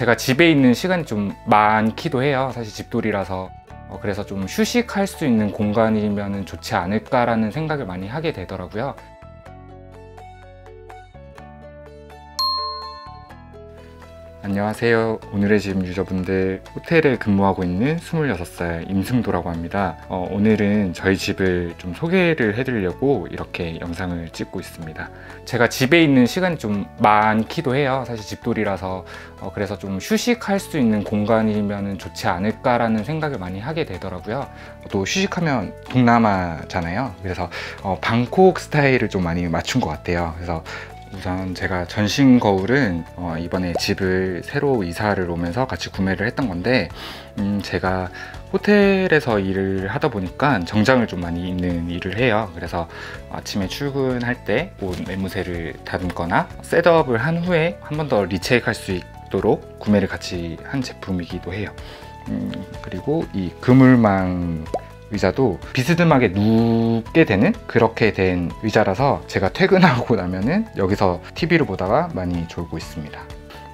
제가 집에 있는 시간이 좀 많기도 해요. 사실 집돌이라서. 어, 그래서 좀 휴식할 수 있는 공간이면 좋지 않을까라는 생각을 많이 하게 되더라고요. 안녕하세요. 오늘의 집 유저분들 호텔에 근무하고 있는 26살 임승도라고 합니다. 어, 오늘은 저희 집을 좀 소개를 해드리려고 이렇게 영상을 찍고 있습니다. 제가 집에 있는 시간이 좀 많기도 해요. 사실 집돌이라서 어, 그래서 좀 휴식할 수 있는 공간이면 좋지 않을까라는 생각을 많이 하게 되더라고요. 또 휴식하면 동남아잖아요. 그래서 어, 방콕 스타일을 좀 많이 맞춘 것 같아요. 그래서 우선 제가 전신 거울은 어, 이번에 집을 새로 이사를 오면서 같이 구매를 했던 건데 음, 제가 호텔에서 일을 하다 보니까 정장을 좀 많이 입는 일을 해요. 그래서 아침에 출근할 때 옷 매무새를 다듬거나 setup을 한 후에 한 번 더 recheck 할 수 있도록 구매를 같이 한 제품이기도 해요. 음, 그리고 이 그물망 의자도 비스듬하게 눕게 되는 그렇게 된 의자라서 제가 퇴근하고 나면은 여기서 TV를 보다가 많이 졸고 있습니다.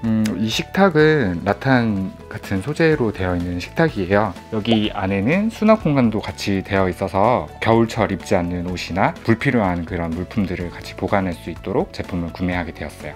음, 이 식탁은 라탄 같은 소재로 되어 있는 식탁이에요. 여기 안에는 수납 공간도 같이 되어 있어서 겨울철 입지 않는 옷이나 불필요한 그런 물품들을 같이 보관할 수 있도록 제품을 구매하게 되었어요.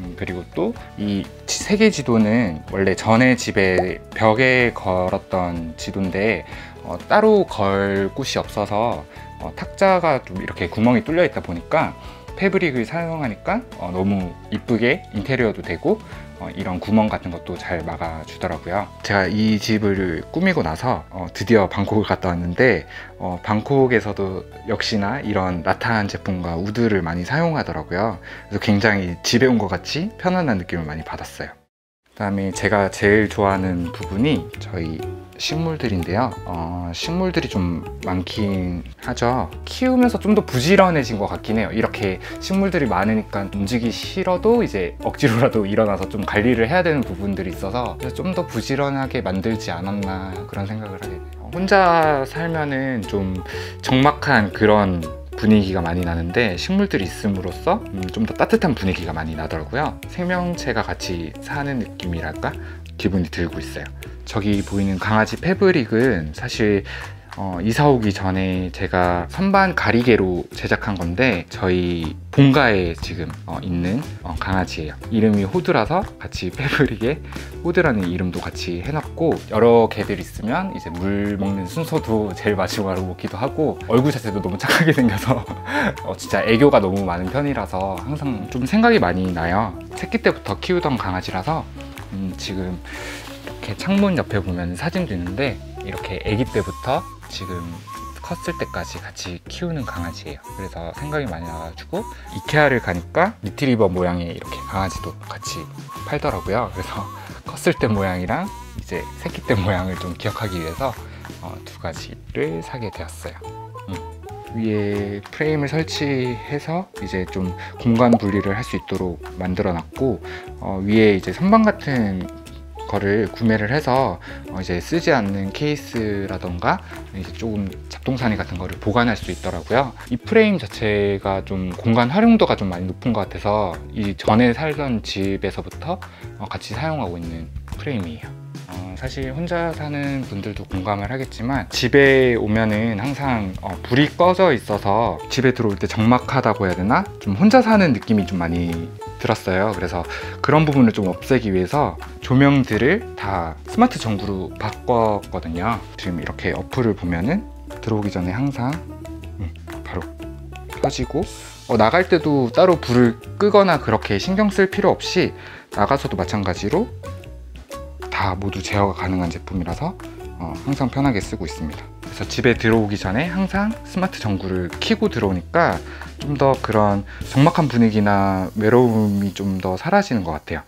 음, 그리고 또 이 세계 지도는 원래 전에 집에 벽에 걸었던 지도인데 어, 따로 걸 곳이 없어서 어, 탁자가 좀 이렇게 구멍이 뚫려 있다 보니까 패브릭을 사용하니까 어, 너무 이쁘게 인테리어도 되고 어, 이런 구멍 같은 것도 잘 막아주더라고요. 제가 이 집을 꾸미고 나서 어, 드디어 방콕을 갔다 왔는데 어, 방콕에서도 역시나 이런 라탄 제품과 우드를 많이 사용하더라고요. 그래서 굉장히 집에 온 것 같이 편안한 느낌을 많이 받았어요. 그다음에 제가 제일 좋아하는 부분이 저희 식물들인데요. 어, 식물들이 좀 많긴 하죠. 키우면서 좀 더 부지런해진 것 같긴 해요. 이렇게 식물들이 많으니까 움직이기 싫어도 이제 억지로라도 일어나서 좀 관리를 해야 되는 부분들이 있어서 좀 더 부지런하게 만들지 않았나 그런 생각을 하게 돼요. 혼자 살면은 좀 적막한 그런 분위기가 많이 나는데 식물들이 있음으로써 음, 좀더 따뜻한 분위기가 많이 나더라고요. 생명체가 같이 사는 느낌이랄까? 기분이 들고 있어요. 저기 보이는 강아지 패브릭은 사실 어, 이사 오기 전에 제가 선반 가리개로 제작한 건데 저희 본가에 지금 어, 있는 어, 강아지예요. 이름이 호드라서 같이 패브릭에 호드라는 이름도 같이 해놨고 여러 개들 있으면 이제 물 먹는 순서도 제일 마지막으로 먹기도 하고 얼굴 자체도 너무 착하게 생겨서 어, 진짜 애교가 너무 많은 편이라서 항상 좀 생각이 많이 나요. 새끼 때부터 키우던 강아지라서 음, 지금 이렇게 창문 옆에 보면 사진도 있는데 이렇게 아기 때부터 지금 컸을 때까지 같이 키우는 강아지예요. 그래서 생각이 많이 나가지고 이케아를 가니까 리트리버 모양의 이렇게 강아지도 같이 팔더라고요. 그래서 컸을 때 모양이랑 이제 새끼 때 모양을 좀 기억하기 위해서 어, 두 가지를 사게 되었어요. 음. 위에 프레임을 설치해서 이제 좀 공간 분리를 할 수 있도록 만들어 놨고 어, 위에 이제 선반 같은 거를 구매를 해서 어 이제 쓰지 않는 케이스라던가 이제 조금 잡동사니 같은 거를 보관할 수 있더라고요. 이 프레임 자체가 좀 공간 활용도가 좀 많이 높은 것 같아서 이 전에 살던 집에서부터 어 같이 사용하고 있는 프레임이에요. 어, 사실 혼자 사는 분들도 공감을 하겠지만 집에 오면은 항상 어, 불이 꺼져 있어서 집에 들어올 때 적막하다고 해야 되나? 좀 혼자 사는 느낌이 좀 많이 들었어요. 그래서 그런 부분을 좀 없애기 위해서 조명들을 다 스마트 전구로 바꿨거든요. 지금 이렇게 어플을 보면은 들어오기 전에 항상 음, 바로 켜지고 어, 나갈 때도 따로 불을 끄거나 그렇게 신경 쓸 필요 없이 나가서도 마찬가지로 다 모두 제어가 가능한 제품이라서 어, 항상 편하게 쓰고 있습니다 그래서 집에 들어오기 전에 항상 스마트 전구를 켜고 들어오니까 좀 더 그런 적막한 분위기나 외로움이 좀 더 사라지는 것 같아요.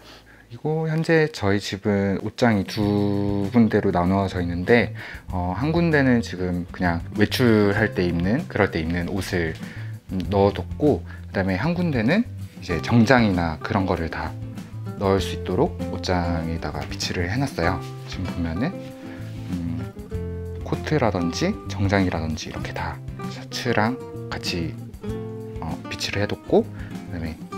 그리고 현재 저희 집은 옷장이 두 군데로 나누어져 있는데 어, 한 군데는 지금 그냥 외출할 때 입는 그럴 때 입는 옷을 넣어뒀고 그 다음에 한 군데는 이제 정장이나 그런 거를 다 넣을 수 있도록 옷장에다가 비치를 해놨어요. 지금 보면은. 음, 코트라든지 정장이라든지 이렇게 다 셔츠랑 같이 어, 비치를 해뒀고 그 다음에 이렇게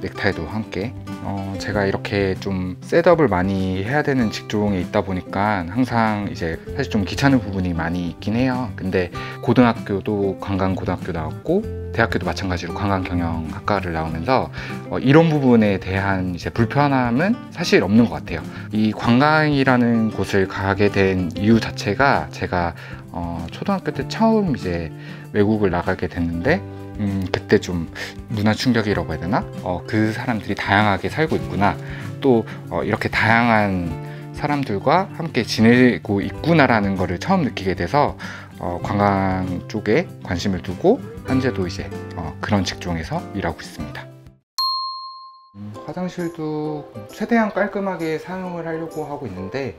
넥타이도 함께 어, 제가 이렇게 좀 셋업을 많이 해야 되는 직종에 있다 보니까 항상 이제 사실 좀 귀찮은 부분이 많이 있긴 해요. 근데 고등학교도 관광고등학교 나왔고 대학교도 마찬가지로 관광경영학과를 나오면서 어, 이런 부분에 대한 이제 불편함은 사실 없는 것 같아요. 이 관광이라는 곳을 가게 된 이유 자체가 제가 어, 초등학교 때 처음 이제 외국을 나가게 됐는데 음, 그때 좀 문화 충격이라고 해야 되나? 어, 그 사람들이 다양하게 살고 있구나. 또 어, 이렇게 다양한 사람들과 함께 지내고 있구나라는 거를 처음 느끼게 돼서 어, 관광 쪽에 관심을 두고 현재도 이제 어, 그런 직종에서 일하고 있습니다. 음, 화장실도 최대한 깔끔하게 사용을 하려고 하고 있는데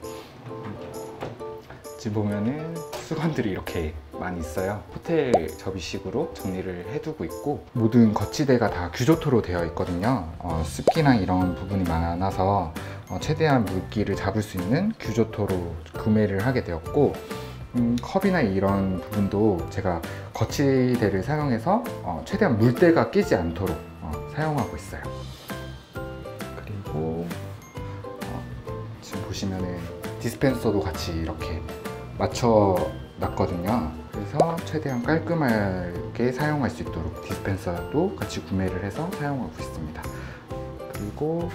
지금 보면은 수건들이 이렇게 많이 있어요. 호텔 접이식으로 정리를 해두고 있고 모든 거치대가 다 규조토로 되어 있거든요. 어, 습기나 이런 부분이 많아서 어, 최대한 물기를 잡을 수 있는 규조토로 구매를 하게 되었고 음, 컵이나 이런 부분도 제가 거치대를 사용해서 어, 최대한 물때가 끼지 않도록 어, 사용하고 있어요. 그리고 어, 지금 보시면은 디스펜서도 같이 이렇게 맞춰 놨거든요. 그래서 최대한 깔끔하게 사용할 수 있도록 디스펜서도 같이 구매를 해서 사용하고 있습니다. 그리고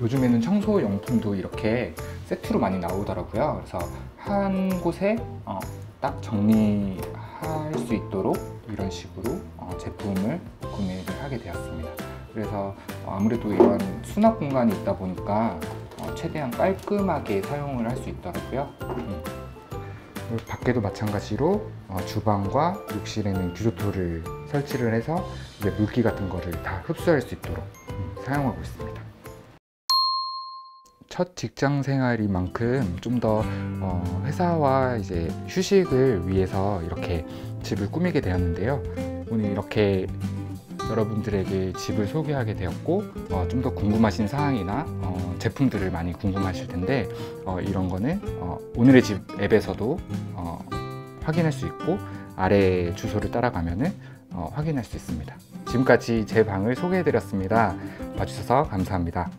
요즘에는 청소 용품도 이렇게 세트로 많이 나오더라고요. 그래서 한 곳에 어, 딱 정리할 수 있도록 이런 식으로 어, 제품을 구매를 하게 되었습니다. 그래서 어, 아무래도 이런 수납 공간이 있다 보니까 어, 최대한 깔끔하게 사용을 할 수 있더라고요. 음. 밖에도 마찬가지로 어, 주방과 욕실에는 규조토를 설치를 해서 물기 같은 거를 다 흡수할 수 있도록 음, 사용하고 있습니다. 첫 직장 생활이만큼 좀더 어, 회사와 이제 휴식을 위해서 이렇게 집을 꾸미게 되었는데요. 오늘 이렇게 여러분들에게 집을 소개하게 되었고 어, 좀더 궁금하신 사항이나 어, 제품들을 많이 궁금하실 텐데 어, 이런 거는 어, 오늘의 집 앱에서도 어, 확인할 수 있고 아래 주소를 따라가면은 어, 확인할 수 있습니다. 지금까지 제 방을 소개해드렸습니다. 봐주셔서 감사합니다.